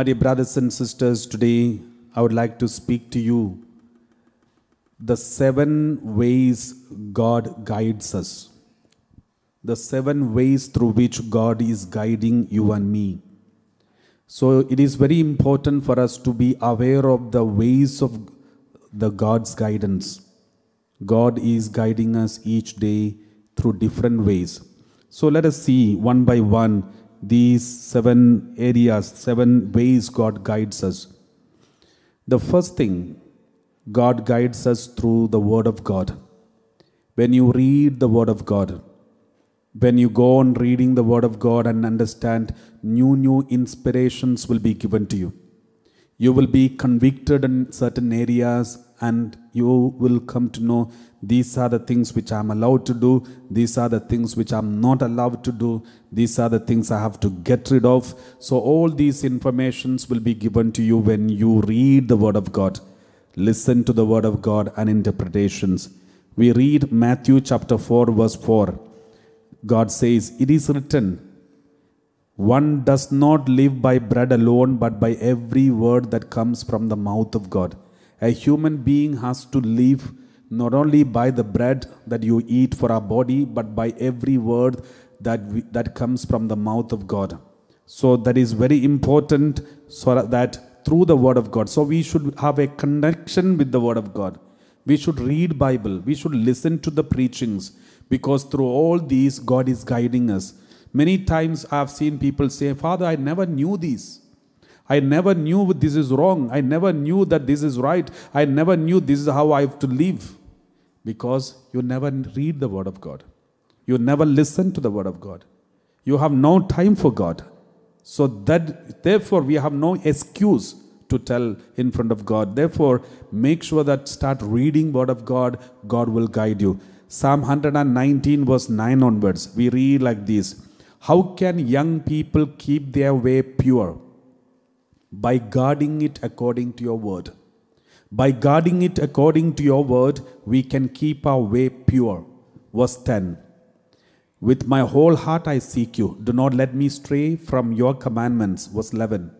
My dear brothers and sisters, today I would like to speak to you the seven ways God guides us. The seven ways through which God is guiding you and me. So it is very important for us to be aware of the ways of the God's guidance. God is guiding us each day through different ways. So let us see one by one these seven areas, seven ways God guides us. The first thing, God guides us through the Word of God. When you read the Word of God, when you go on reading the Word of God and understand, new, new inspirations will be given to you. You will be convicted in certain areas and you will come to know these are the things which I'm allowed to do, these are the things which I'm not allowed to do, these are the things I have to get rid of. So, all these informations will be given to you when you read the Word of God, listen to the Word of God and interpretations. We read Matthew chapter 4, verse 4. God says, It is written, one does not live by bread alone, but by every word that comes from the mouth of God. A human being has to live not only by the bread that you eat for our body, but by every word that, we, that comes from the mouth of God. So that is very important so that through the word of God. So we should have a connection with the word of God. We should read Bible. We should listen to the preachings because through all these God is guiding us. Many times I have seen people say, Father, I never knew this. I never knew this is wrong. I never knew that this is right. I never knew this is how I have to live. Because you never read the Word of God. You never listen to the Word of God. You have no time for God. So that therefore we have no excuse to tell in front of God. Therefore, make sure that start reading Word of God, God will guide you. Psalm 119, verse 9 onwards, we read like this How can young people keep their way pure? By guarding it according to your word. By guarding it according to your word, we can keep our way pure. Verse 10 With my whole heart I seek you. Do not let me stray from your commandments. Verse 11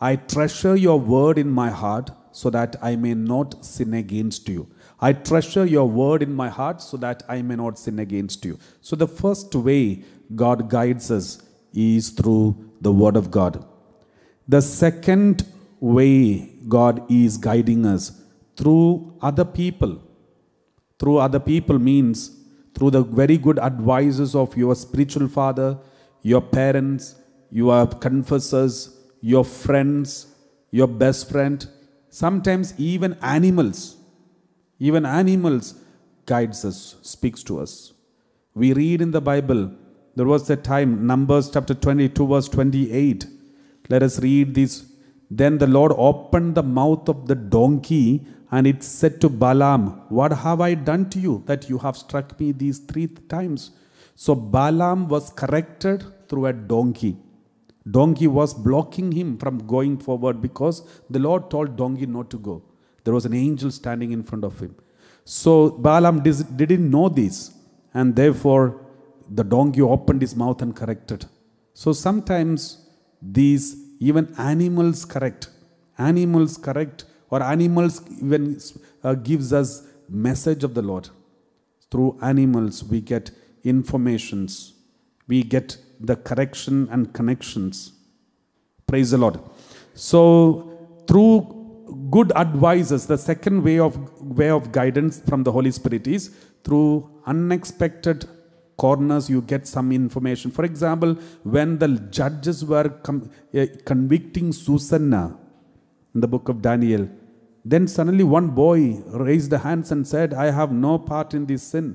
I treasure your word in my heart so that I may not sin against you. I treasure your word in my heart so that I may not sin against you. So, the first way God guides us is through the word of God. The second way God is guiding us through other people. Through other people means through the very good advices of your spiritual father, your parents, your confessors, your friends, your best friend, sometimes even animals even animals guides us, speaks to us. We read in the Bible, there was a time, Numbers chapter 22, verse 28. Let us read this. Then the Lord opened the mouth of the donkey, and it said to Balaam, What have I done to you that you have struck me these three times? So Balaam was corrected through a donkey. Donkey was blocking him from going forward because the Lord told donkey not to go. There was an angel standing in front of him. So Balaam didn't know this, and therefore the donkey opened his mouth and corrected. So sometimes these even animals correct, animals correct, or animals even uh, gives us message of the Lord. Through animals we get informations, we get the correction and connections. Praise the Lord. So through good advisors the second way of way of guidance from the holy spirit is through unexpected corners you get some information. For example when the judges were uh, convicting susanna in the book of daniel then suddenly one boy raised the hands and said i have no part in this sin.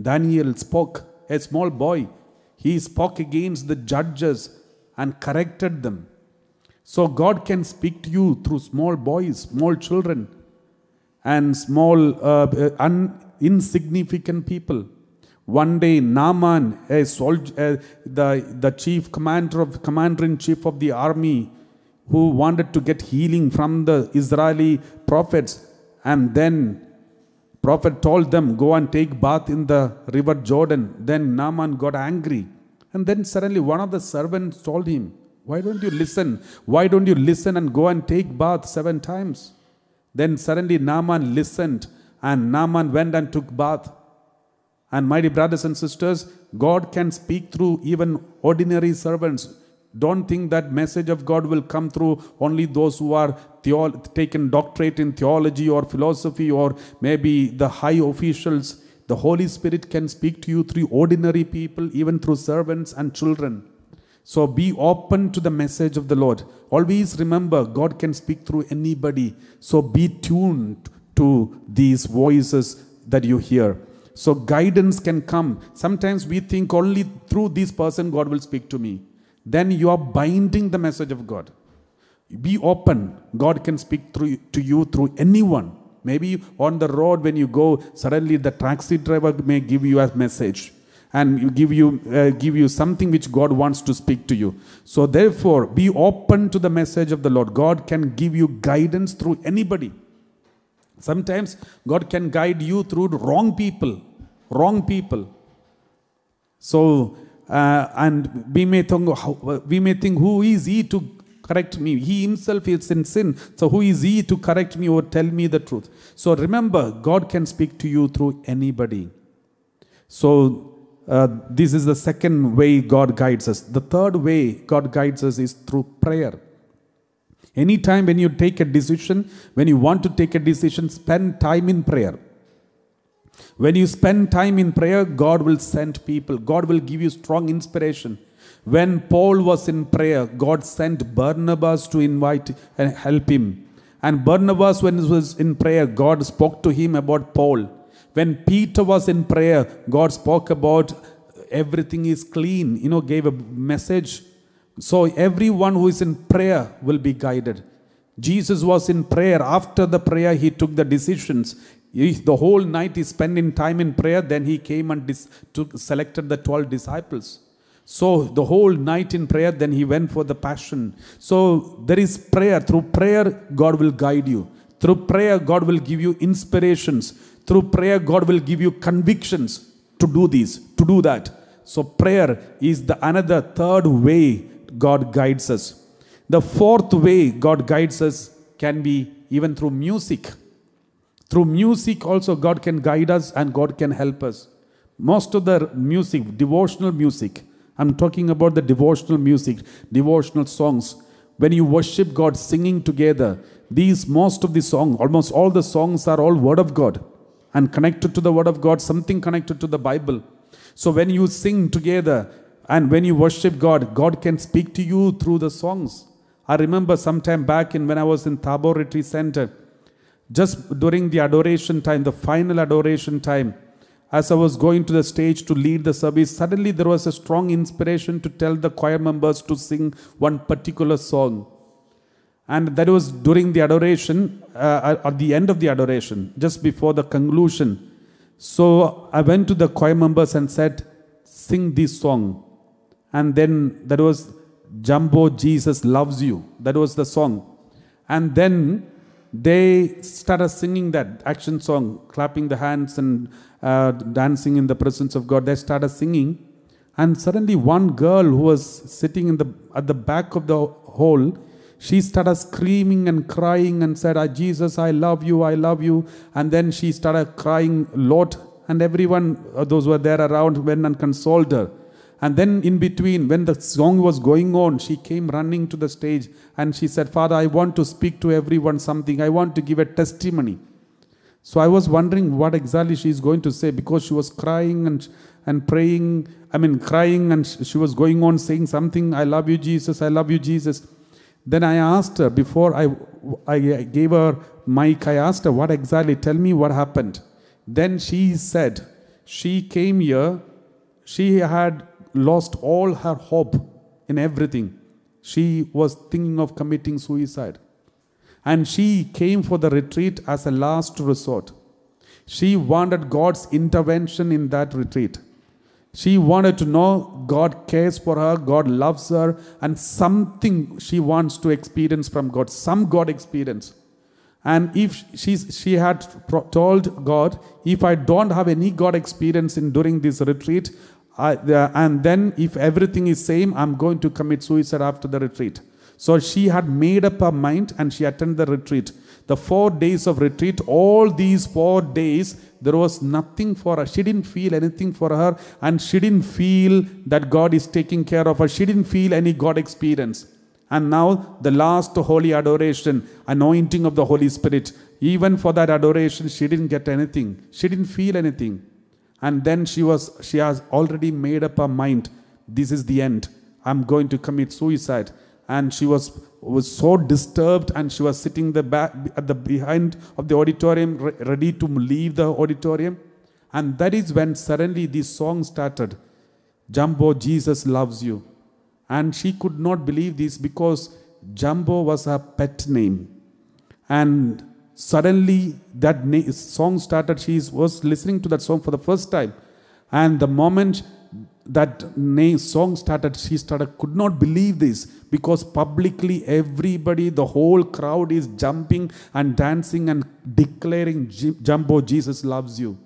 Daniel spoke a small boy. He spoke against the judges and corrected them. So God can speak to you through small boys, small children, and small, uh, uh, un- insignificant people. One day, Naaman, a soldier, uh, the, the chief commander of commander in chief of the army, who wanted to get healing from the Israeli prophets, and then prophet told them, "Go and take bath in the river Jordan." Then Naaman got angry, and then suddenly one of the servants told him, Why don't you listen? Why don't you listen and go and take bath seven times? Then suddenly Naaman listened and Naaman went and took bath. And mighty brothers and sisters, God can speak through even ordinary servants. Don't think that message of God will come through only those who are taken doctorate in theology or philosophy or maybe the high officials. The Holy Spirit can speak to you through ordinary people, even through servants and children. So be open to the message of the Lord. Always remember, God can speak through anybody. So be tuned to these voices that you hear. So guidance can come. Sometimes we think only through this person God will speak to me. Then you are binding the message of God. Be open. God can speak through to you through anyone. Maybe on the road when you go, suddenly the taxi driver may give you a message and give you uh, give you something which God wants to speak to you. So therefore, be open to the message of the Lord. God can give you guidance through anybody. Sometimes God can guide you through wrong people, wrong people. So uh, and we may think we may think who is he to correct me? He himself is in sin. So who is he to correct me or tell me the truth? So remember, God can speak to you through anybody. So uh, this is the second way God guides us. The third way God guides us is through prayer. Anytime when you take a decision, when you want to take a decision, spend time in prayer. When you spend time in prayer, God will send people. God will give you strong inspiration. When Paul was in prayer, God sent Barnabas to invite and help him. And Barnabas, when he was in prayer, God spoke to him about Paul. When Peter was in prayer, God spoke about everything is clean, you know, gave a message. So everyone who is in prayer will be guided. Jesus was in prayer. After the prayer, he took the decisions. He- the whole night he spent in time in prayer. Then he came and dis- took, selected the 12 disciples. So the whole night in prayer, then he went for the passion. So there is prayer. Through prayer, God will guide you. Through prayer, God will give you inspirations. Through prayer, God will give you convictions to do this, to do that. So prayer is the another third way God guides us. The fourth way God guides us can be even through music. Through music, also, God can guide us and God can help us. Most of the music, devotional music, I'm talking about the devotional music, devotional songs. When you worship God singing together, these most of the song, almost all the songs are all Word of God and connected to the Word of God, something connected to the Bible. So when you sing together and when you worship God, God can speak to you through the songs. I remember sometime back in when I was in Tabor Retreat Center, just during the adoration time, the final adoration time, as I was going to the stage to lead the service, suddenly there was a strong inspiration to tell the choir members to sing one particular song. And that was during the adoration, uh, at the end of the adoration, just before the conclusion. So I went to the choir members and said, Sing this song. And then that was Jumbo Jesus Loves You. That was the song. And then they started singing that action song, clapping the hands and uh, dancing in the presence of God. They started singing. And suddenly, one girl who was sitting in the, at the back of the hall, she started screaming and crying and said, "Ah, Jesus, I love you, I love you. And then she started crying a lot. And everyone, uh, those who were there around, went and consoled her. And then, in between, when the song was going on, she came running to the stage and she said, Father, I want to speak to everyone something. I want to give a testimony. So I was wondering what exactly she is going to say because she was crying and, and praying. I mean, crying and she was going on saying something, I love you, Jesus, I love you, Jesus. Then I asked her, before I, I gave her mic, I asked her, what exactly, tell me what happened. Then she said, she came here, she had lost all her hope in everything. She was thinking of committing suicide. And she came for the retreat as a last resort. She wanted God's intervention in that retreat. She wanted to know God cares for her, God loves her, and something she wants to experience from God, some God experience. And if she's, she had told God, if I don't have any God experience in during this retreat, I, the- and then if everything is same, I'm going to commit suicide after the retreat. So she had made up her mind and she attended the retreat. The four days of retreat, all these four days, there was nothing for her. She didn't feel anything for her and she didn't feel that God is taking care of her. She didn't feel any God experience. And now the last holy adoration, anointing of the Holy Spirit. Even for that adoration, she didn't get anything. She didn't feel anything. And then she was she has already made up her mind. This is the end. I'm going to commit suicide. And she was was so disturbed and she was sitting the back at the behind of the auditorium, re- ready to leave the auditorium. And that is when suddenly this song started. Jumbo, Jesus loves you. And she could not believe this because Jumbo was her pet name. And suddenly that song started. She was listening to that song for the first time. And the moment that song started, she started, could not believe this because publicly everybody, the whole crowd is jumping and dancing and declaring, Jumbo, Jesus loves you.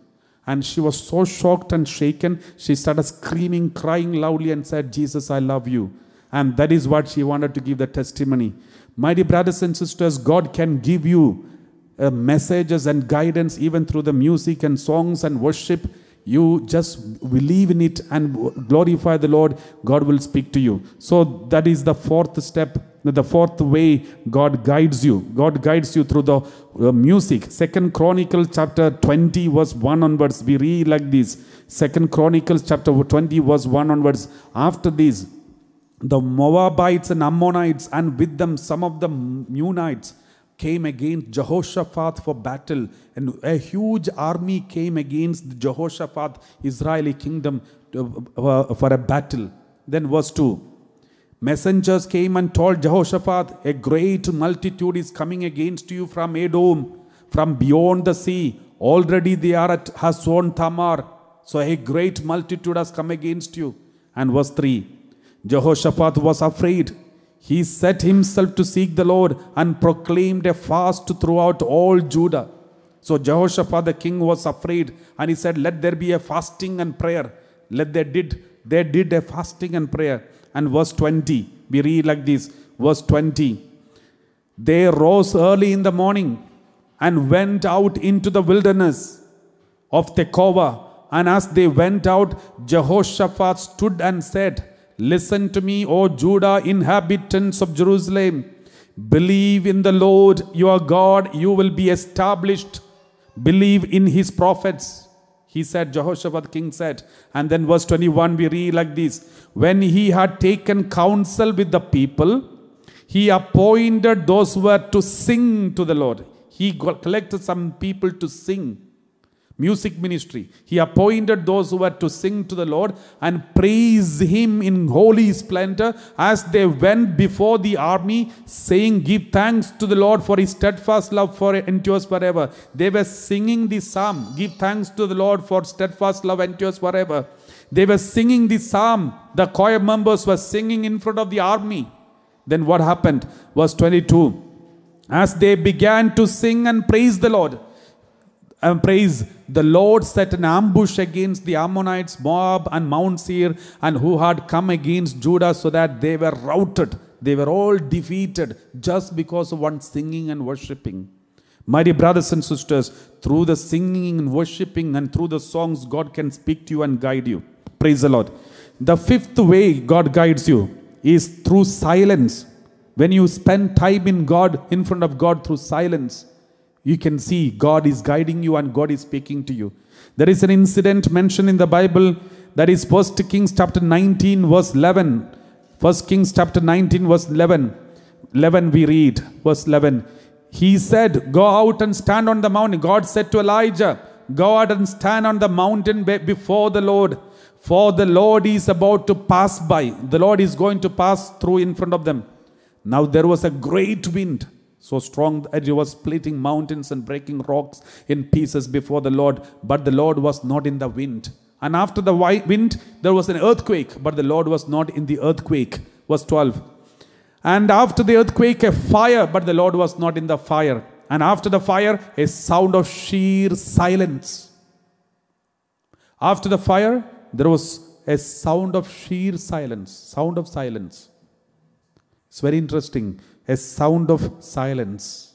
And she was so shocked and shaken. She started screaming, crying loudly, and said, Jesus, I love you. And that is what she wanted to give the testimony. Mighty brothers and sisters, God can give you uh, messages and guidance even through the music and songs and worship. You just believe in it and glorify the Lord, God will speak to you. So that is the fourth step the fourth way god guides you god guides you through the uh, music second chronicles chapter 20 verse 1 onwards we read like this second chronicles chapter 20 verse 1 onwards after this the moabites and ammonites and with them some of the Meunites came against jehoshaphat for battle and a huge army came against jehoshaphat israeli kingdom uh, uh, for a battle then verse 2 Messengers came and told Jehoshaphat, A great multitude is coming against you from Edom, from beyond the sea. Already they are at Hason Tamar. So a great multitude has come against you. And verse 3 Jehoshaphat was afraid. He set himself to seek the Lord and proclaimed a fast throughout all Judah. So Jehoshaphat the king was afraid and he said, Let there be a fasting and prayer. Let they did they did a fasting and prayer. And verse 20, we read like this verse 20. They rose early in the morning and went out into the wilderness of Tekoa. And as they went out, Jehoshaphat stood and said, Listen to me, O Judah, inhabitants of Jerusalem. Believe in the Lord your God, you will be established. Believe in his prophets. He said, Jehoshaphat king said. And then verse 21, we read like this When he had taken counsel with the people, he appointed those who were to sing to the Lord. He collected some people to sing. Music ministry. He appointed those who were to sing to the Lord and praise Him in holy splendor as they went before the army, saying, Give thanks to the Lord for His steadfast love for endures forever. They were singing the psalm, Give thanks to the Lord for steadfast love endures forever. They were singing the psalm. The choir members were singing in front of the army. Then what happened? Verse 22. As they began to sing and praise the Lord, and praise the Lord set an ambush against the Ammonites, Moab, and Mount Seir, and who had come against Judah, so that they were routed. They were all defeated just because of one singing and worshipping. My dear brothers and sisters, through the singing and worshipping and through the songs, God can speak to you and guide you. Praise the Lord. The fifth way God guides you is through silence. When you spend time in God, in front of God through silence, you can see God is guiding you and God is speaking to you. There is an incident mentioned in the Bible that is 1 Kings chapter 19, verse 11. 1 Kings chapter 19, verse 11. 11 we read, verse 11. He said, Go out and stand on the mountain. God said to Elijah, Go out and stand on the mountain before the Lord. For the Lord is about to pass by. The Lord is going to pass through in front of them. Now there was a great wind, so strong that it was splitting mountains and breaking rocks in pieces before the Lord. But the Lord was not in the wind. And after the wind, there was an earthquake, but the Lord was not in the earthquake. Verse 12. And after the earthquake, a fire, but the Lord was not in the fire. And after the fire, a sound of sheer silence. After the fire, there was a sound of sheer silence. Sound of silence. It's very interesting. A sound of silence.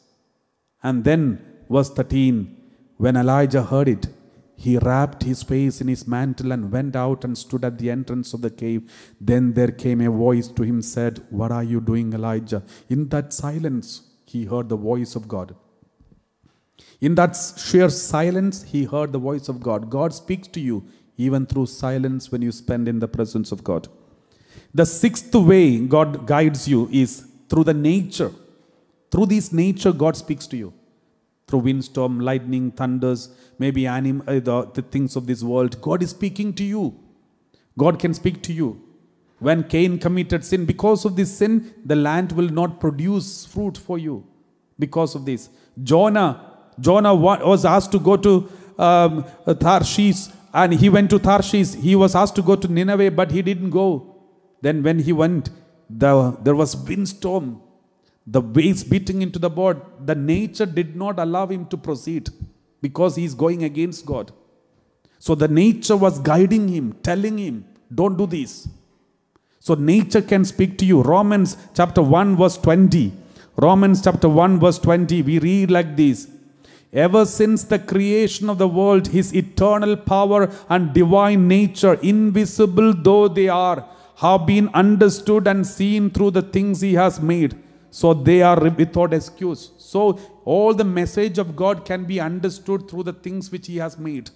And then, verse 13, when Elijah heard it, he wrapped his face in his mantle and went out and stood at the entrance of the cave. Then there came a voice to him, said, What are you doing, Elijah? In that silence, he heard the voice of God. In that sheer silence, he heard the voice of God. God speaks to you even through silence when you spend in the presence of God. The sixth way God guides you is through the nature. Through this nature, God speaks to you. Through windstorm, lightning, thunders, maybe anim- uh, the, the things of this world. God is speaking to you. God can speak to you. When Cain committed sin, because of this sin, the land will not produce fruit for you. Because of this. Jonah Jonah was asked to go to um, Tarshish and he went to Tarshish. He was asked to go to Nineveh, but he didn't go. Then, when he went, the, there was windstorm, the waves beating into the boat. The nature did not allow him to proceed because he is going against God. So, the nature was guiding him, telling him, Don't do this. So, nature can speak to you. Romans chapter 1, verse 20. Romans chapter 1, verse 20, we read like this Ever since the creation of the world, his eternal power and divine nature, invisible though they are, have been understood and seen through the things he has made. So they are without excuse. So all the message of God can be understood through the things which he has made.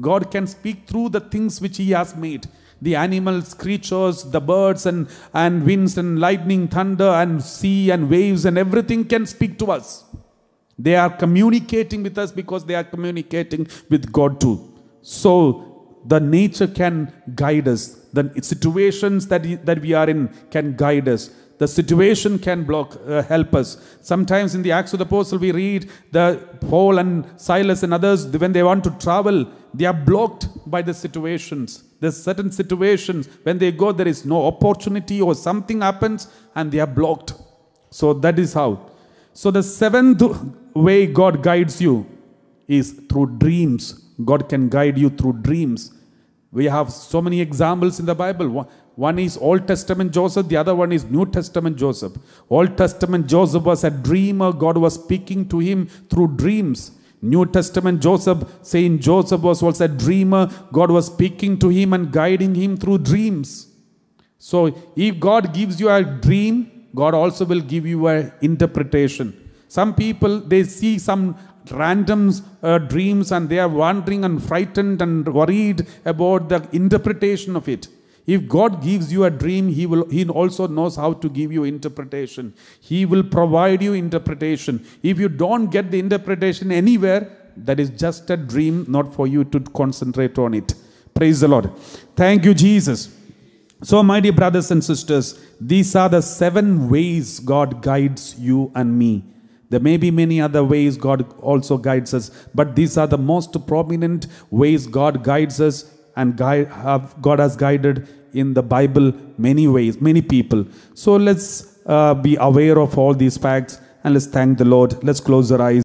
God can speak through the things which he has made. The animals, creatures, the birds and, and winds and lightning, thunder and sea and waves and everything can speak to us. They are communicating with us because they are communicating with God too. So the nature can guide us. The situations that, that we are in can guide us. The situation can block, uh, help us. Sometimes in the Acts of the Apostle, we read the Paul and Silas and others, when they want to travel, they are blocked by the situations. There's certain situations when they go, there is no opportunity or something happens and they are blocked. So that is how. So the seventh way God guides you is through dreams. God can guide you through dreams. We have so many examples in the Bible. One is Old Testament Joseph, the other one is New Testament Joseph. Old Testament Joseph was a dreamer, God was speaking to him through dreams. New Testament Joseph, saying Joseph was also a dreamer, God was speaking to him and guiding him through dreams. So, if God gives you a dream, God also will give you an interpretation. Some people, they see some random uh, dreams and they are wandering and frightened and worried about the interpretation of it. If God gives you a dream, He will He also knows how to give you interpretation. He will provide you interpretation. If you don't get the interpretation anywhere, that is just a dream, not for you to concentrate on it. Praise the Lord. Thank you, Jesus. So, my dear brothers and sisters, these are the seven ways God guides you and me. There may be many other ways God also guides us, but these are the most prominent ways God guides us and guide, have, God has guided in the Bible many ways, many people. So let's uh, be aware of all these facts and let's thank the Lord. Let's close our eyes.